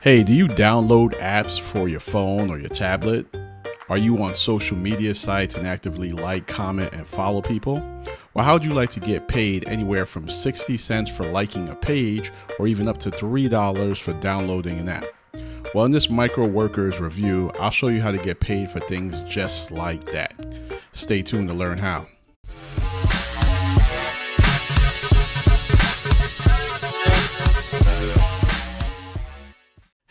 Hey, do you download apps for your phone or your tablet? Are you on social media sites and actively like, comment, and follow people? Well, how would you like to get paid anywhere from 60 cents for liking a page or even up to $3 for downloading an app? Well, in this Micro Workers review, I'll show you how to get paid for things just like that. Stay tuned to learn how.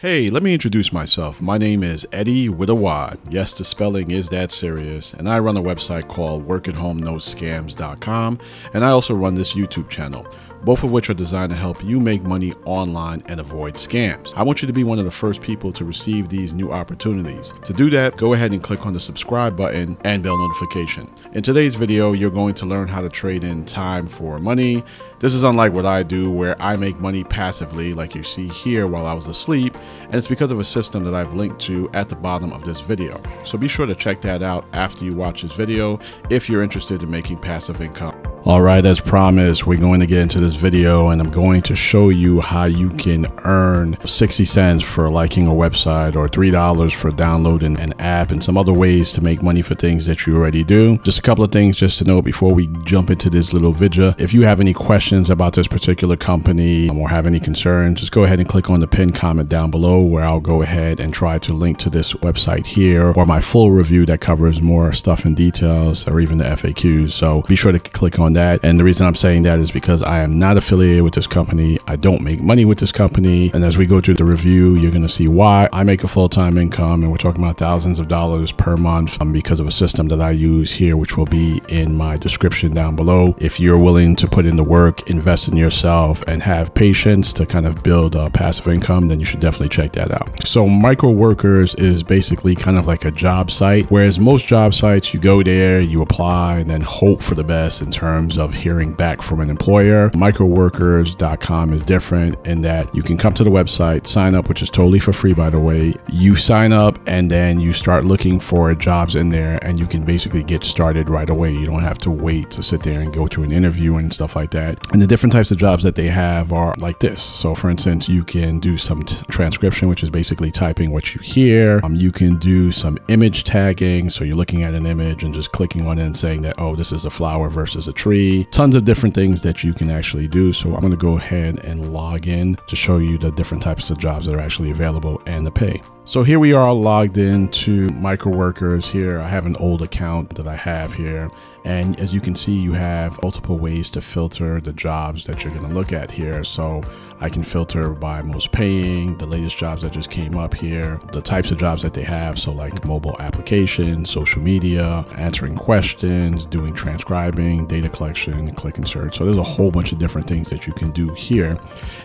Hey, let me introduce myself. My name is Eddy with a Y. Yes, the spelling is that serious. And I run a website called workathomenoscams.com. And I also run this YouTube channel both of which are designed to help you make money online and avoid scams. I want you to be one of the first people to receive these new opportunities. To do that, go ahead and click on the subscribe button and bell notification. In today's video, you're going to learn how to trade in time for money. This is unlike what I do where I make money passively like you see here while I was asleep and it's because of a system that I've linked to at the bottom of this video. So be sure to check that out after you watch this video if you're interested in making passive income. All right, as promised, we're going to get into this video and I'm going to show you how you can earn 60 cents for liking a website or $3 for downloading an app and some other ways to make money for things that you already do. Just a couple of things just to know before we jump into this little video. If you have any questions about this particular company or have any concerns, just go ahead and click on the pinned comment down below where I'll go ahead and try to link to this website here or my full review that covers more stuff and details or even the FAQs. So be sure to click on that. And the reason I'm saying that is because I am not affiliated with this company. I don't make money with this company. And as we go through the review, you're going to see why I make a full time income. And we're talking about thousands of dollars per month um, because of a system that I use here, which will be in my description down below. If you're willing to put in the work, invest in yourself, and have patience to kind of build a passive income, then you should definitely check that out. So, Micro Workers is basically kind of like a job site, whereas most job sites, you go there, you apply, and then hope for the best in terms terms of hearing back from an employer. Microworkers.com is different in that you can come to the website, sign up, which is totally for free, by the way. You sign up and then you start looking for jobs in there, and you can basically get started right away. You don't have to wait to sit there and go to an interview and stuff like that. And the different types of jobs that they have are like this. So, for instance, you can do some transcription, which is basically typing what you hear. Um, you can do some image tagging. So, you're looking at an image and just clicking on it and saying that, oh, this is a flower versus a tree Tons of different things that you can actually do. So I'm going to go ahead and log in to show you the different types of jobs that are actually available and the pay. So here we are logged into Micro Workers here. I have an old account that I have here. And as you can see, you have multiple ways to filter the jobs that you're going to look at here. So I can filter by most paying, the latest jobs that just came up here, the types of jobs that they have. So, like mobile applications, social media, answering questions, doing transcribing, data collection, click and search. So, there's a whole bunch of different things that you can do here.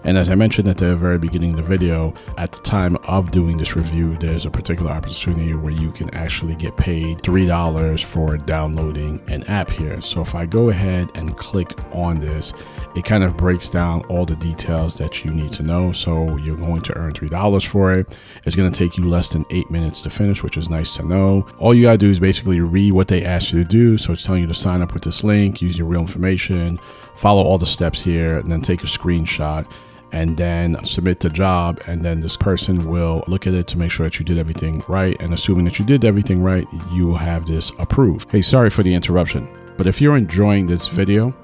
And as I mentioned at the very beginning of the video, at the time of doing this review, there's a particular opportunity where you can actually get paid $3 for downloading an app here. So, if I go ahead and click on this, it kind of breaks down all the details that you need to know. So you're going to earn $3 for it. It's going to take you less than eight minutes to finish, which is nice to know. All you got to do is basically read what they ask you to do. So it's telling you to sign up with this link, use your real information, follow all the steps here, and then take a screenshot and then submit the job and then this person will look at it to make sure that you did everything right and assuming that you did everything right you will have this approved hey sorry for the interruption but if you're enjoying this video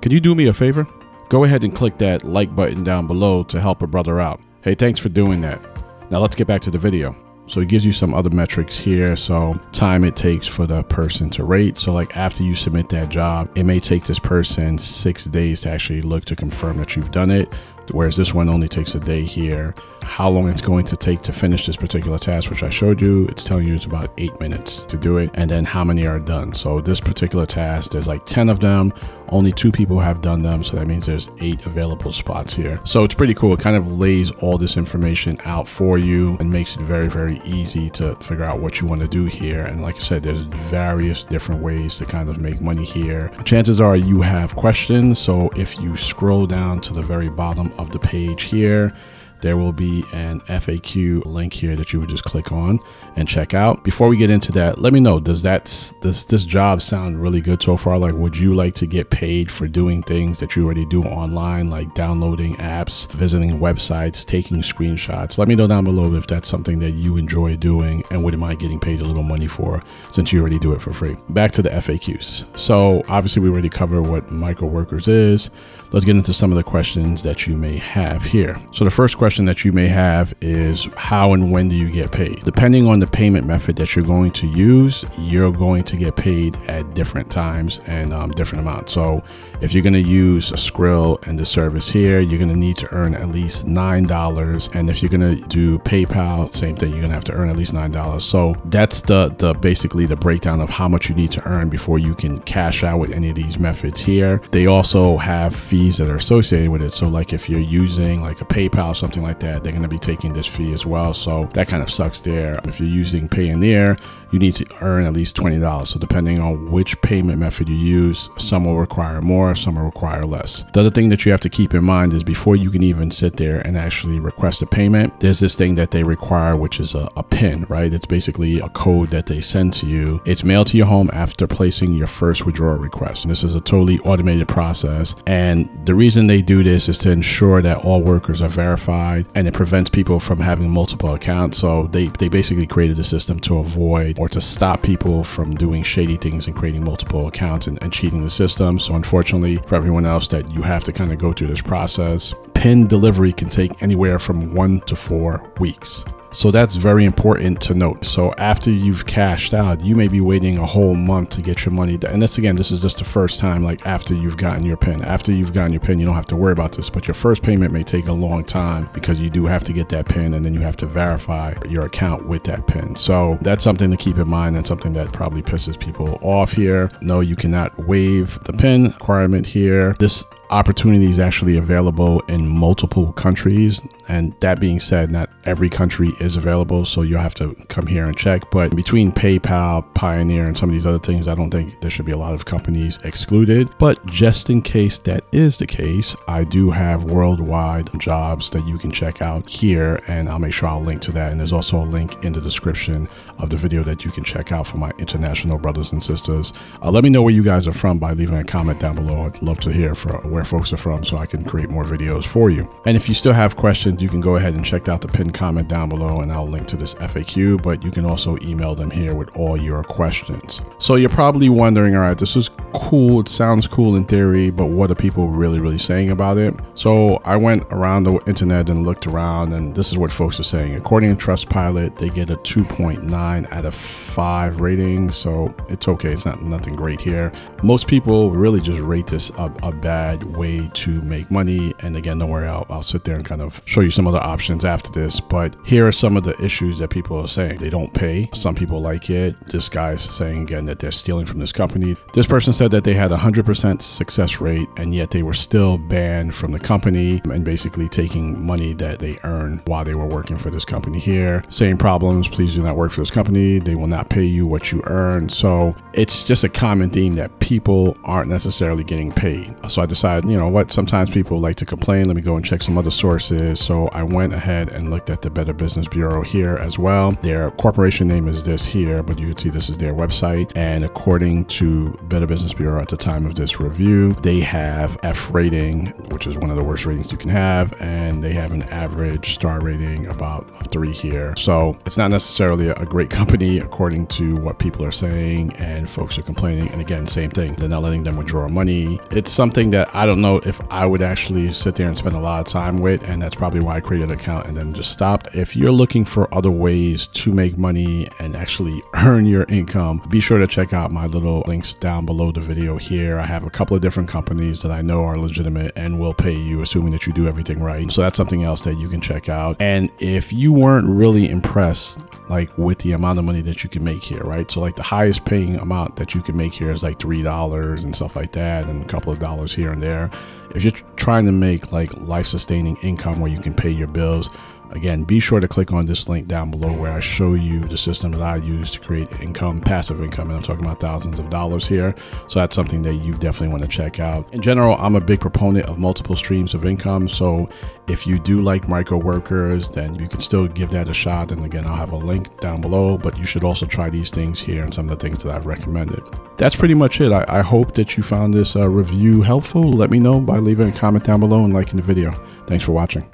could you do me a favor go ahead and click that like button down below to help a brother out. Hey, thanks for doing that. Now let's get back to the video. So it gives you some other metrics here. So time it takes for the person to rate. So like after you submit that job, it may take this person six days to actually look to confirm that you've done it. Whereas this one only takes a day here how long it's going to take to finish this particular task, which I showed you. It's telling you it's about eight minutes to do it, and then how many are done. So this particular task, there's like 10 of them. Only two people have done them, so that means there's eight available spots here. So it's pretty cool. It kind of lays all this information out for you and makes it very, very easy to figure out what you want to do here. And like I said, there's various different ways to kind of make money here. Chances are you have questions. So if you scroll down to the very bottom of the page here, there will be an FAQ link here that you would just click on and check out. Before we get into that, let me know does that this this job sound really good so far? Like, would you like to get paid for doing things that you already do online, like downloading apps, visiting websites, taking screenshots? Let me know down below if that's something that you enjoy doing and wouldn't mind getting paid a little money for, since you already do it for free. Back to the FAQs. So obviously, we already covered what micro workers is let's get into some of the questions that you may have here. So the first question that you may have is how and when do you get paid? Depending on the payment method that you're going to use, you're going to get paid at different times and um, different amounts. So if you're going to use a Skrill and the service here, you're going to need to earn at least $9. And if you're going to do PayPal, same thing, you're going to have to earn at least $9. So that's the, the basically the breakdown of how much you need to earn before you can cash out with any of these methods here. They also have fees that are associated with it. So like if you're using like a PayPal or something like that, they're going to be taking this fee as well. So that kind of sucks there. If you're using Payoneer, you need to earn at least $20. So depending on which payment method you use, some will require more, some will require less. The other thing that you have to keep in mind is before you can even sit there and actually request a payment, there's this thing that they require, which is a, a PIN, right? It's basically a code that they send to you. It's mailed to your home after placing your first withdrawal request. And this is a totally automated process. And the reason they do this is to ensure that all workers are verified and it prevents people from having multiple accounts. So they, they basically created a system to avoid or to stop people from doing shady things and creating multiple accounts and, and cheating the system. So, unfortunately, for everyone else, that you have to kind of go through this process. PIN delivery can take anywhere from one to four weeks. So that's very important to note. So after you've cashed out, you may be waiting a whole month to get your money. And this again, this is just the first time, like after you've gotten your pin. After you've gotten your pin, you don't have to worry about this. But your first payment may take a long time because you do have to get that pin and then you have to verify your account with that pin. So that's something to keep in mind and something that probably pisses people off here. No, you cannot waive the pin requirement here. This opportunity is actually available in multiple countries. And that being said, not every country is available. So you'll have to come here and check. But between PayPal, Payoneer, and some of these other things, I don't think there should be a lot of companies excluded. But just in case that is the case, I do have worldwide jobs that you can check out here. And I'll make sure I'll link to that. And there's also a link in the description of the video that you can check out for my international brothers and sisters. Uh, let me know where you guys are from by leaving a comment down below. I'd love to hear for where folks are from so I can create more videos for you. And if you still have questions, you can go ahead and check out the pinned comment down below and I'll link to this FAQ, but you can also email them here with all your questions. So you're probably wondering, all right, this is cool. It sounds cool in theory, but what are people really, really saying about it? So I went around the internet and looked around and this is what folks are saying. According to Trustpilot, they get a 2.9 out of 5 rating. So it's okay. It's not nothing great here. Most people really just rate this a, a bad way to make money. And again, don't worry, I'll, I'll sit there and kind of show you some other options after this. But here are some of the issues that people are saying. They don't pay. Some people like it. This guy's saying again that they're stealing from this company. This person said that they had a 100% success rate and yet they were still banned from the company and basically taking money that they earned while they were working for this company here. Same problems. Please do not work for this company. They will not pay you what you earn. So it's just a common theme that people aren't necessarily getting paid. So I decided you know what, sometimes people like to complain. Let me go and check some other sources. So I went ahead and looked at the Better Business Bureau here as well. Their corporation name is this here, but you can see this is their website. And according to Better Business Bureau at the time of this review, they have F rating, which is one of the worst ratings you can have. And they have an average star rating about three here. So it's not necessarily a great company according to what people are saying and folks are complaining. And again, same thing. They're not letting them withdraw money. It's something that I don't know if I would actually sit there and spend a lot of time with, and that's probably why I created an account and then just stopped. If you're looking for other ways to make money and actually earn your income, be sure to check out my little links down below the video here. I have a couple of different companies that I know are legitimate and will pay you, assuming that you do everything right. So that's something else that you can check out. And if you weren't really impressed like with the amount of money that you can make here, right? So like the highest paying amount that you can make here is like three dollars and stuff like that, and a couple of dollars here and there. If you're trying to make like life sustaining income where you can pay your bills, Again, be sure to click on this link down below where I show you the system that I use to create income, passive income, and I'm talking about thousands of dollars here. So that's something that you definitely want to check out. In general, I'm a big proponent of multiple streams of income. So if you do like micro workers, then you can still give that a shot. And again, I'll have a link down below, but you should also try these things here and some of the things that I've recommended. That's pretty much it. I, I hope that you found this uh, review helpful. Let me know by leaving a comment down below and liking the video. Thanks for watching.